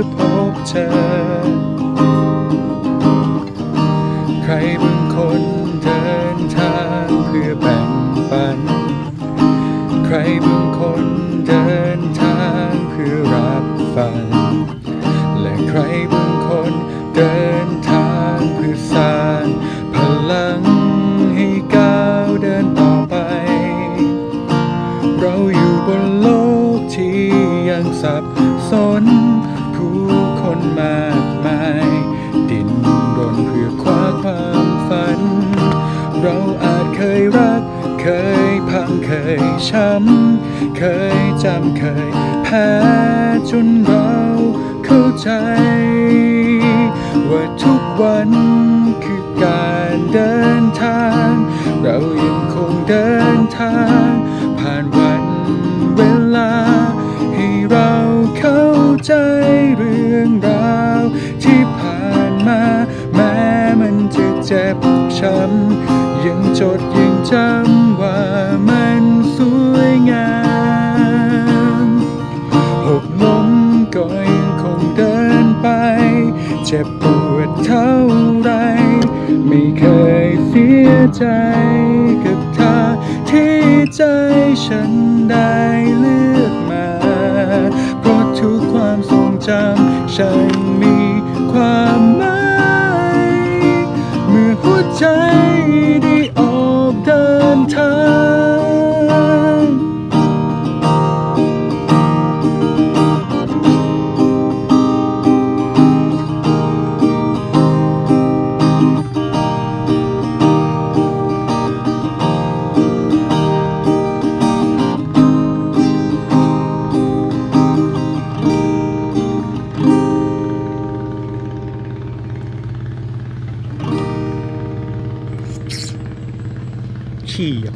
พื่อพบเจอใครบางคนเดินทางเพื่อแบ่งปัน ใครบางคนเดินทางเพื่อรับฟัง และใครบางคนเดินทางเพื่อสร้างพลังให้ก้าวเดินต่อไป เราอยู่บนโลกที่ยังสับสน มากมายดิ้นรนเพื่อคว้าความฝัน เราอาจเคยรัก เคยพังเคยช้ำ เคยจำเคยแพ้จนเราเข้าใจ ว่าทุกวันคือการเดินทาง เรายังคงเดินทาง รื่องราวที่ผ่านมา แม้มันจะเจ็บช้ำยังจดยังจำว่ามันสวยงามหกล้มก็ยังคงเดินไป เจ็บปวดเท่าไร ไม่เคยเสียใจกับทางที่ใจฉัน ขี้อะ